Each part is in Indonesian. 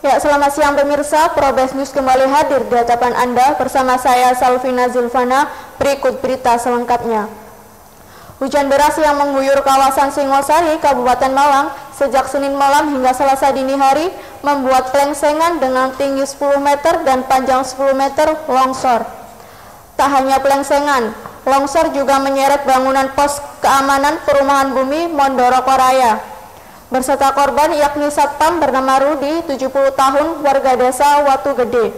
Ya, selamat siang pemirsa. Probes News kembali hadir di hadapan Anda bersama saya Salvina Zulfana. Berikut berita selengkapnya. Hujan deras yang mengguyur kawasan Singosari, Kabupaten Malang sejak Senin malam hingga Selasa dini hari membuat plengsengan dengan tinggi 10 meter dan panjang 10 meter longsor. Tak hanya plengsengan, longsor juga menyeret bangunan pos keamanan perumahan bumi Mondoro Raya berserta korban yakni Satpam bernama Rudi, 70 tahun, warga desa Watu Gede.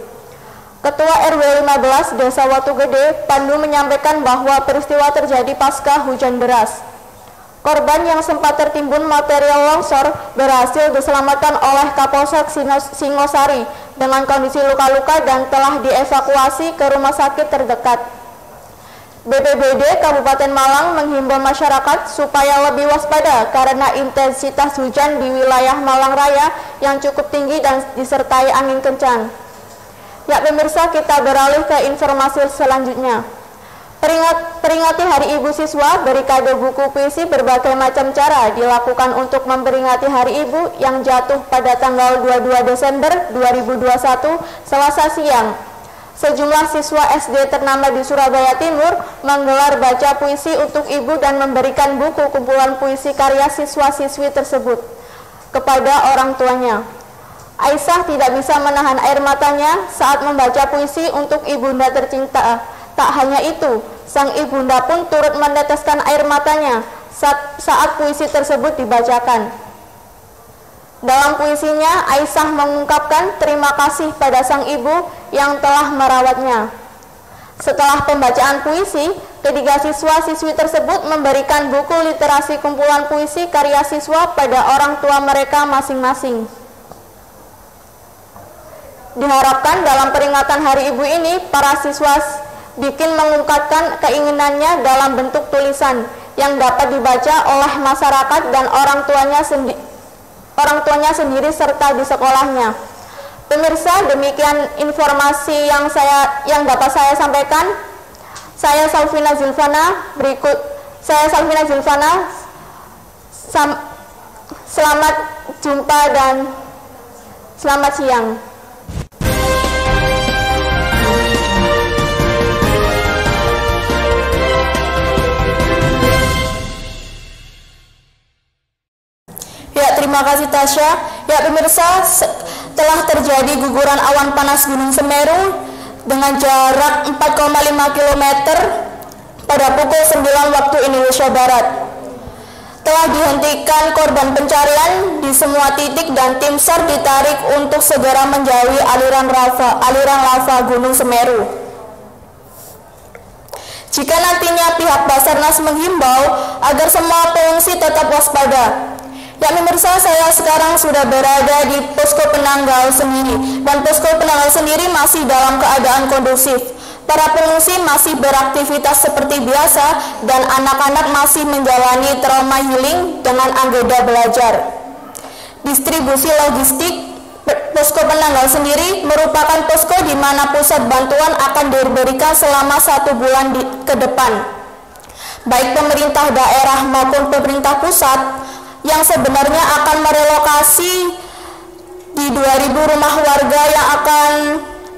Ketua RW 15 Desa Watu Gede, Pandu menyampaikan bahwa peristiwa terjadi pasca hujan deras. Korban yang sempat tertimbun material longsor berhasil diselamatkan oleh Kapolsek Singosari dengan kondisi luka-luka dan telah dievakuasi ke rumah sakit terdekat. BPBD Kabupaten Malang menghimbau masyarakat supaya lebih waspada karena intensitas hujan di wilayah Malang Raya yang cukup tinggi dan disertai angin kencang. Ya pemirsa kita beralih ke informasi selanjutnya. Peringat, peringati Hari Ibu Siswa beri kado buku puisi berbagai macam cara dilakukan untuk memperingati Hari Ibu yang jatuh pada tanggal 22 Desember 2021 Selasa siang Sejumlah siswa SD ternama di Surabaya Timur menggelar baca puisi untuk ibu dan memberikan buku kumpulan puisi karya siswa-siswi tersebut kepada orang tuanya. Aisyah tidak bisa menahan air matanya saat membaca puisi untuk ibunda tercinta. Tak hanya itu, sang ibunda pun turut meneteskan air matanya saat, saat puisi tersebut dibacakan. Dalam puisinya, Aisyah mengungkapkan terima kasih pada sang ibu yang telah merawatnya. Setelah pembacaan puisi, ketiga siswa-siswi tersebut memberikan buku literasi kumpulan puisi karya siswa pada orang tua mereka masing-masing. Diharapkan dalam peringatan Hari Ibu ini, para siswa bikin mengungkapkan keinginannya dalam bentuk tulisan yang dapat dibaca oleh masyarakat dan orang tuanya sendiri orang tuanya sendiri serta di sekolahnya. Pemirsa, demikian informasi yang saya yang dapat saya sampaikan. Saya Salvina Zulfana. Berikut saya Salvina Zulfana. Selamat jumpa dan selamat siang. Terima kasih Tasya. Ya pemirsa, telah terjadi guguran awan panas Gunung Semeru dengan jarak 4,5 km pada pukul 9 waktu Indonesia Barat. Telah dihentikan korban pencarian di semua titik dan tim SAR ditarik untuk segera menjauhi aliran lava, aliran lava Gunung Semeru. Jika nantinya pihak Basarnas menghimbau agar semua pengungsi tetap waspada, Ya pemirsa, saya sekarang sudah berada di posko penanggal sendiri dan posko penanggal sendiri masih dalam keadaan kondusif. Para pengungsi masih beraktivitas seperti biasa dan anak-anak masih menjalani trauma healing dengan anggota belajar. Distribusi logistik posko penanggal sendiri merupakan posko di mana pusat bantuan akan diberikan selama satu bulan di, ke depan. Baik pemerintah daerah maupun pemerintah pusat yang sebenarnya akan merelokasi di 2000 rumah warga yang akan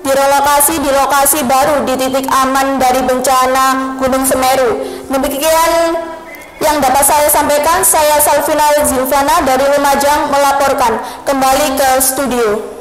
direlokasi di lokasi baru di titik aman dari bencana Gunung Semeru. Demikian yang dapat saya sampaikan, saya Salvina Zilvana dari Lumajang melaporkan kembali ke studio.